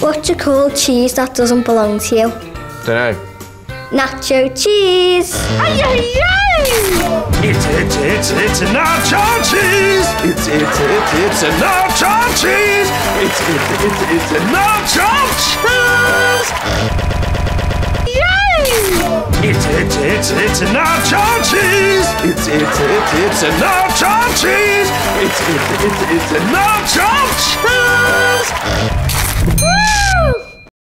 What you call cheese that doesn't belong to you? Dunno. Nacho cheese. Ay, ay, ay! It's, it's, it's, it's a nacho cheese. It's, it's, it's, it's a nacho cheese. It's, it's, it's, it's a nacho cheese. Yay! It's, it's, it's, it's a nacho cheese. It's, it's, it's, it's a nacho cheese. It's, it's, it's, it's a nacho cheese.